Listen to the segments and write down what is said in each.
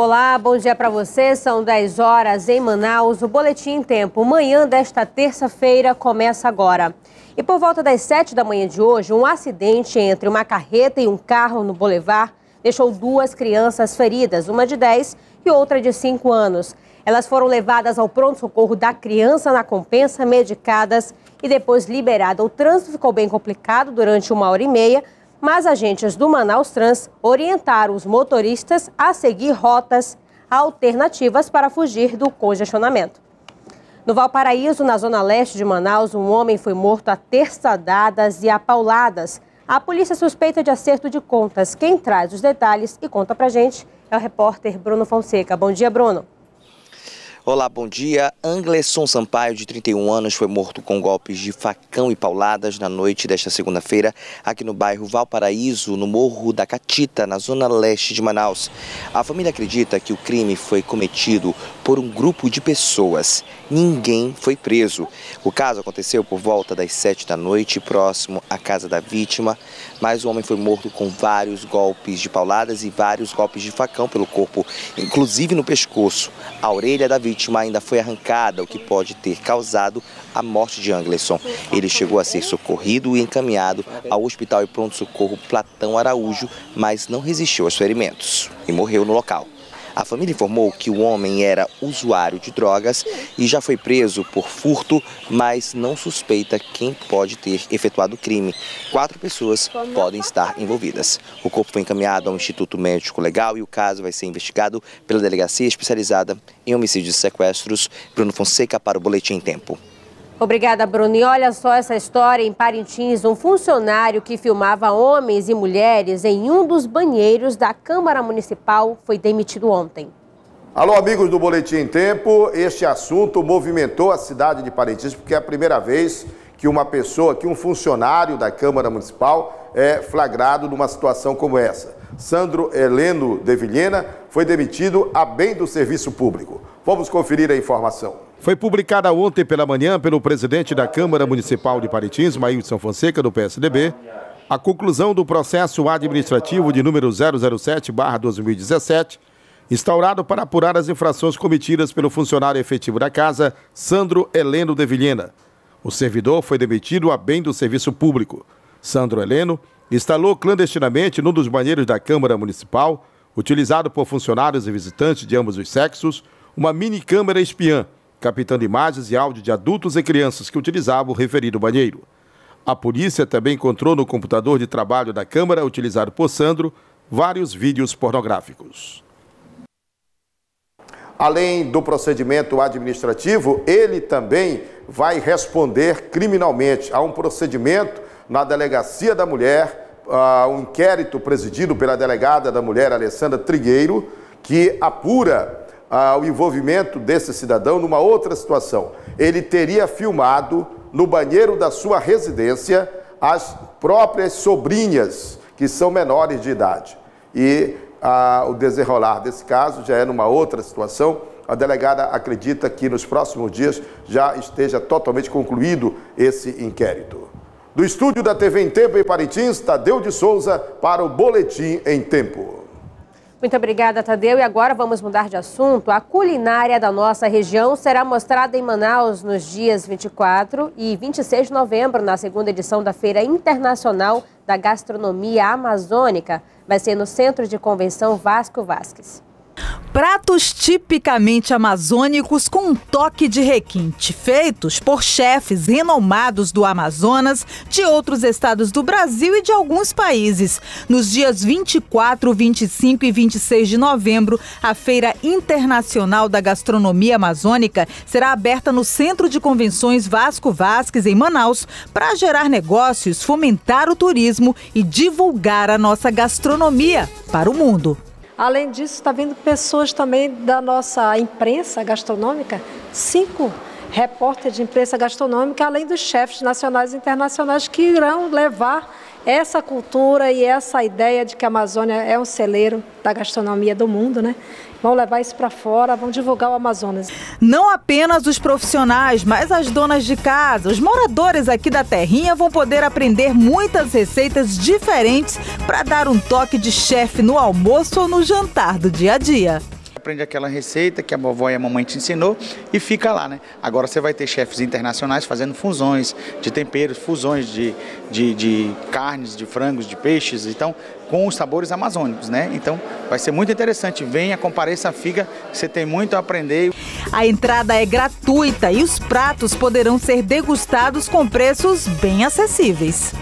Olá, bom dia para você. São 10 horas em Manaus. O Boletim em Tempo, manhã desta terça-feira, começa agora. E por volta das 7 da manhã de hoje, um acidente entre uma carreta e um carro no Boulevard deixou duas crianças feridas, uma de 10 e outra de 5 anos. Elas foram levadas ao pronto-socorro da criança na compensa, medicadas e depois liberadas. O trânsito ficou bem complicado durante uma hora e meia mas agentes do Manaus Trans orientaram os motoristas a seguir rotas alternativas para fugir do congestionamento. No Valparaíso, na zona leste de Manaus, um homem foi morto a terçadadas e apauladas. A polícia suspeita de acerto de contas. Quem traz os detalhes e conta pra gente é o repórter Bruno Fonseca. Bom dia, Bruno. Olá, bom dia. Angleson Sampaio, de 31 anos, foi morto com golpes de facão e pauladas na noite desta segunda-feira, aqui no bairro Valparaíso, no Morro da Catita, na zona leste de Manaus. A família acredita que o crime foi cometido por um grupo de pessoas. Ninguém foi preso. O caso aconteceu por volta das sete da noite, próximo à casa da vítima, mas o homem foi morto com vários golpes de pauladas e vários golpes de facão pelo corpo, inclusive no pescoço. A orelha da vítima vítima ainda foi arrancada, o que pode ter causado a morte de Angleson. Ele chegou a ser socorrido e encaminhado ao Hospital e Pronto-Socorro Platão Araújo, mas não resistiu aos ferimentos e morreu no local. A família informou que o homem era usuário de drogas e já foi preso por furto, mas não suspeita quem pode ter efetuado o crime. Quatro pessoas podem estar envolvidas. O corpo foi encaminhado ao Instituto Médico Legal e o caso vai ser investigado pela Delegacia Especializada em Homicídios e Sequestros. Bruno Fonseca para o Boletim em Tempo. Obrigada, Bruno. E olha só essa história em Parintins. Um funcionário que filmava homens e mulheres em um dos banheiros da Câmara Municipal foi demitido ontem. Alô, amigos do Boletim em Tempo. Este assunto movimentou a cidade de Parintins porque é a primeira vez que uma pessoa, que um funcionário da Câmara Municipal é flagrado numa situação como essa. Sandro Heleno de Vilhena foi demitido a bem do serviço público. Vamos conferir a informação. Foi publicada ontem pela manhã pelo presidente da Câmara Municipal de Paritins, Maílson Fonseca, do PSDB, a conclusão do processo administrativo de número 007-2017, instaurado para apurar as infrações cometidas pelo funcionário efetivo da casa, Sandro Heleno de Vilhena. O servidor foi demitido a bem do serviço público. Sandro Heleno instalou clandestinamente num dos banheiros da Câmara Municipal, utilizado por funcionários e visitantes de ambos os sexos, uma mini câmera espiã captando imagens e áudio de adultos e crianças que utilizavam o referido banheiro. A polícia também encontrou no computador de trabalho da Câmara, utilizado por Sandro, vários vídeos pornográficos. Além do procedimento administrativo, ele também vai responder criminalmente. Há um procedimento na Delegacia da Mulher, uh, um inquérito presidido pela delegada da mulher, Alessandra Trigueiro, que apura ah, o envolvimento desse cidadão numa outra situação. Ele teria filmado no banheiro da sua residência as próprias sobrinhas, que são menores de idade. E ah, o desenrolar desse caso já é numa outra situação. A delegada acredita que nos próximos dias já esteja totalmente concluído esse inquérito. Do estúdio da TV em Tempo em Paritins, Tadeu de Souza para o Boletim em Tempo. Muito obrigada, Tadeu. E agora vamos mudar de assunto. A culinária da nossa região será mostrada em Manaus nos dias 24 e 26 de novembro, na segunda edição da Feira Internacional da Gastronomia Amazônica. Vai ser no Centro de Convenção Vasco Vasques. Pratos tipicamente amazônicos com um toque de requinte, feitos por chefes renomados do Amazonas, de outros estados do Brasil e de alguns países. Nos dias 24, 25 e 26 de novembro, a Feira Internacional da Gastronomia Amazônica será aberta no Centro de Convenções Vasco Vasques, em Manaus, para gerar negócios, fomentar o turismo e divulgar a nossa gastronomia para o mundo. Além disso, está vindo pessoas também da nossa imprensa gastronômica, cinco repórteres de imprensa gastronômica, além dos chefes nacionais e internacionais que irão levar essa cultura e essa ideia de que a Amazônia é um celeiro da gastronomia do mundo, né? Vão levar isso para fora, vão divulgar o Amazonas. Não apenas os profissionais, mas as donas de casa, os moradores aqui da terrinha vão poder aprender muitas receitas diferentes para dar um toque de chefe no almoço ou no jantar do dia a dia. Aprende aquela receita que a vovó e a mamãe te ensinou e fica lá, né? Agora você vai ter chefes internacionais fazendo fusões de temperos, fusões de, de, de carnes, de frangos, de peixes, então com os sabores amazônicos, né? Então vai ser muito interessante. Venha, compareça a Figa, você tem muito a aprender. A entrada é gratuita e os pratos poderão ser degustados com preços bem acessíveis.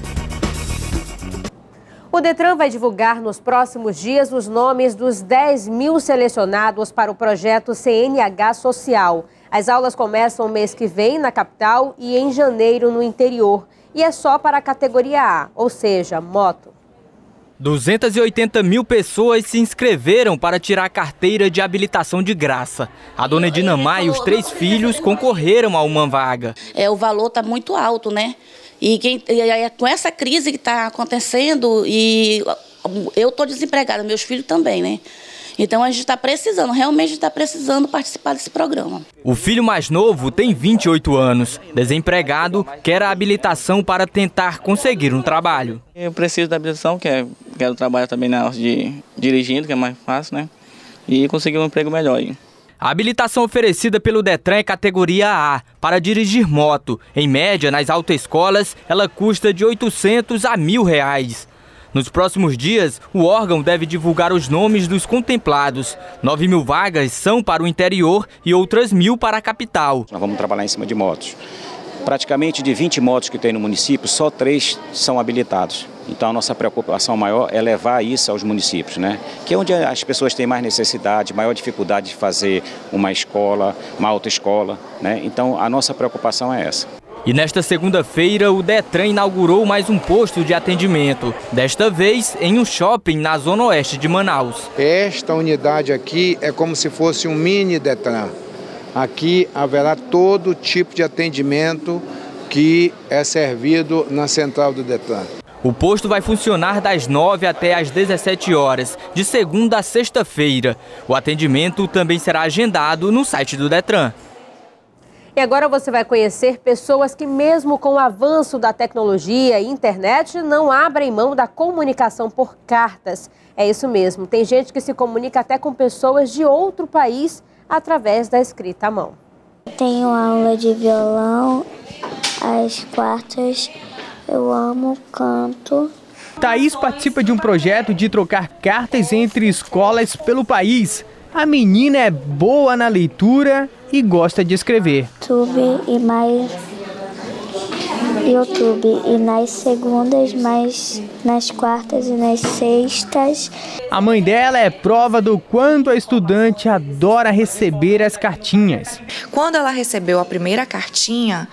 O Detran vai divulgar nos próximos dias os nomes dos 10 mil selecionados para o projeto CNH Social. As aulas começam mês que vem na capital e em janeiro no interior. E é só para a categoria A, ou seja, moto. 280 mil pessoas se inscreveram para tirar a carteira de habilitação de graça. A dona Edina Maia e os três filhos concorreram a uma vaga. É, o valor está muito alto, né? E, quem, e com essa crise que está acontecendo, e eu estou desempregada, meus filhos também, né? Então a gente está precisando, realmente está precisando participar desse programa. O filho mais novo tem 28 anos. Desempregado, quer a habilitação para tentar conseguir um trabalho. Eu preciso da habilitação, que é, quero trabalhar também na hora de dirigindo, que é mais fácil, né? E conseguir um emprego melhor aí. A habilitação oferecida pelo Detran é categoria A, para dirigir moto. Em média, nas autoescolas, ela custa de 800 a mil reais. Nos próximos dias, o órgão deve divulgar os nomes dos contemplados. 9 mil vagas são para o interior e outras mil para a capital. Nós vamos trabalhar em cima de motos. Praticamente de 20 motos que tem no município, só três são habilitados. Então a nossa preocupação maior é levar isso aos municípios, né? Que é onde as pessoas têm mais necessidade, maior dificuldade de fazer uma escola, uma autoescola, né? Então a nossa preocupação é essa. E nesta segunda-feira, o Detran inaugurou mais um posto de atendimento, desta vez em um shopping na zona oeste de Manaus. Esta unidade aqui é como se fosse um mini Detran. Aqui haverá todo tipo de atendimento que é servido na central do Detran. O posto vai funcionar das 9 até às 17 horas, de segunda a sexta-feira. O atendimento também será agendado no site do Detran. E agora você vai conhecer pessoas que, mesmo com o avanço da tecnologia e internet, não abrem mão da comunicação por cartas. É isso mesmo, tem gente que se comunica até com pessoas de outro país através da escrita à mão. Tenho aula de violão às quartas. Eu amo canto. Thaís participa de um projeto de trocar cartas entre escolas pelo país. A menina é boa na leitura e gosta de escrever. YouTube e mais YouTube e nas segundas, mais nas quartas e nas sextas. A mãe dela é prova do quanto a estudante adora receber as cartinhas. Quando ela recebeu a primeira cartinha,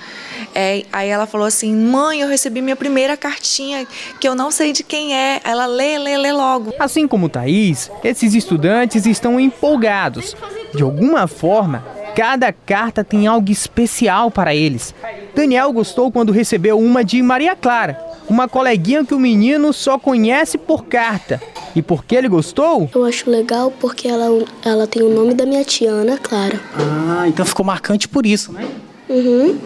é, aí ela falou assim: Mãe, eu recebi minha primeira cartinha que eu não sei de quem é. Ela lê, lê, lê logo. Assim como Thaís, esses estudantes estão empolgados. De alguma forma, cada carta tem algo especial para eles. Daniel gostou quando recebeu uma de Maria Clara, uma coleguinha que o menino só conhece por carta. E por que ele gostou? Eu acho legal porque ela, ela tem o nome da minha tia, Ana Clara. Ah, então ficou marcante por isso, né? Uhum.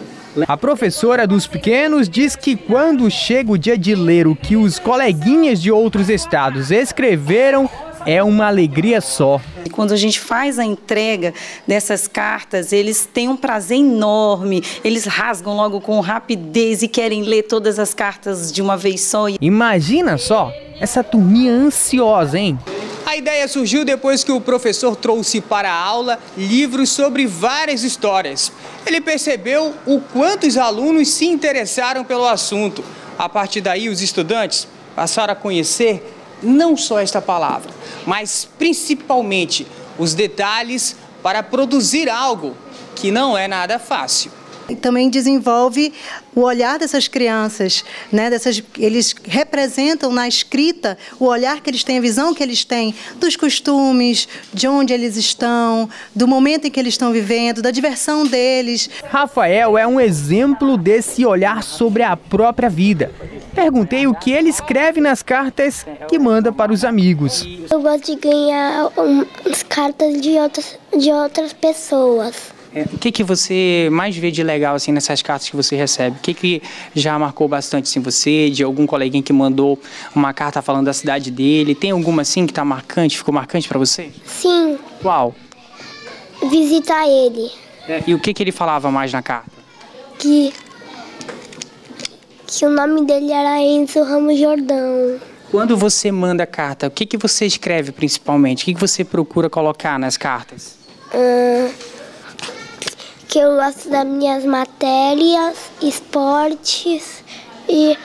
A professora dos pequenos diz que quando chega o dia de ler o que os coleguinhas de outros estados escreveram, é uma alegria só. E quando a gente faz a entrega dessas cartas, eles têm um prazer enorme, eles rasgam logo com rapidez e querem ler todas as cartas de uma vez só. Imagina só, essa turminha ansiosa, hein? A ideia surgiu depois que o professor trouxe para a aula livros sobre várias histórias. Ele percebeu o quanto os alunos se interessaram pelo assunto. A partir daí, os estudantes passaram a conhecer não só esta palavra, mas principalmente os detalhes para produzir algo que não é nada fácil também desenvolve o olhar dessas crianças, né? Dessas, eles representam na escrita o olhar que eles têm, a visão que eles têm dos costumes, de onde eles estão, do momento em que eles estão vivendo, da diversão deles. Rafael é um exemplo desse olhar sobre a própria vida. Perguntei o que ele escreve nas cartas que manda para os amigos. Eu gosto de ganhar as cartas de outras, de outras pessoas. É, o que, que você mais vê de legal assim nessas cartas que você recebe? O que, que já marcou bastante assim, você, de algum coleguinha que mandou uma carta falando da cidade dele? Tem alguma assim que está marcante, ficou marcante para você? Sim. Qual? visitar ele. É, e o que, que ele falava mais na carta? Que, que o nome dele era Enzo Ramos Jordão. Quando você manda carta, o que, que você escreve principalmente? O que, que você procura colocar nas cartas? Ah, que eu gosto das minhas matérias, esportes e,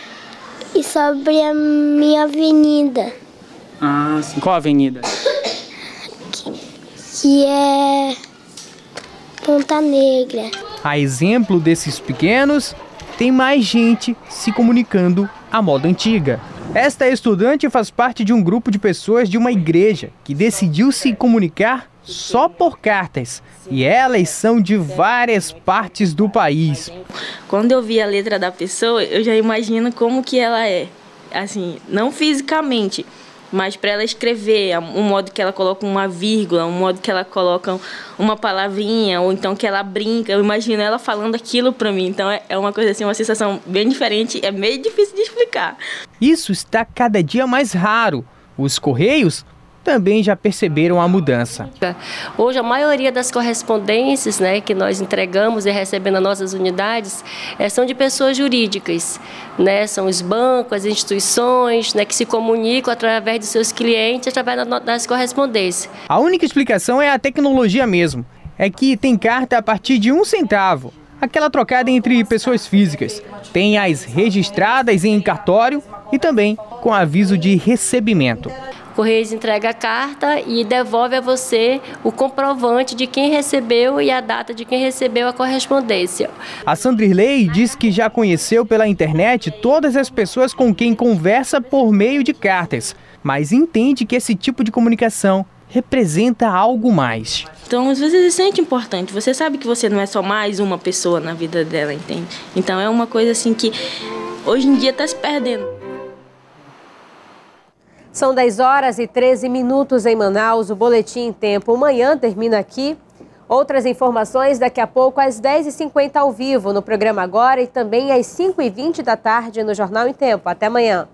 e sobre a minha avenida, Ah, sim. Qual avenida? que é Ponta Negra. A exemplo desses pequenos, tem mais gente se comunicando à moda antiga. Esta estudante faz parte de um grupo de pessoas de uma igreja que decidiu se comunicar só por cartas. E elas são de várias partes do país. Quando eu vi a letra da pessoa, eu já imagino como que ela é. Assim, não fisicamente, mas para ela escrever, um modo que ela coloca uma vírgula, um modo que ela coloca uma palavrinha, ou então que ela brinca. Eu imagino ela falando aquilo para mim. Então é é uma coisa assim, uma sensação bem diferente, é meio difícil de explicar. Isso está cada dia mais raro. Os correios também já perceberam a mudança. Hoje, a maioria das correspondências né, que nós entregamos e recebemos nas nossas unidades eh, são de pessoas jurídicas. Né? São os bancos, as instituições né, que se comunicam através dos seus clientes, através das correspondências. A única explicação é a tecnologia mesmo. É que tem carta a partir de um centavo, aquela trocada entre pessoas físicas. Tem as registradas em cartório e também com aviso de recebimento. Correios entrega a carta e devolve a você o comprovante de quem recebeu e a data de quem recebeu a correspondência. A Sandrilei diz que já conheceu pela internet todas as pessoas com quem conversa por meio de cartas, mas entende que esse tipo de comunicação representa algo mais. Então, às vezes, se sente importante. Você sabe que você não é só mais uma pessoa na vida dela, entende? Então, é uma coisa assim que hoje em dia está se perdendo. São 10 horas e 13 minutos em Manaus. O Boletim em Tempo Manhã termina aqui. Outras informações daqui a pouco às 10h50 ao vivo no programa Agora e também às 5h20 da tarde no Jornal em Tempo. Até amanhã.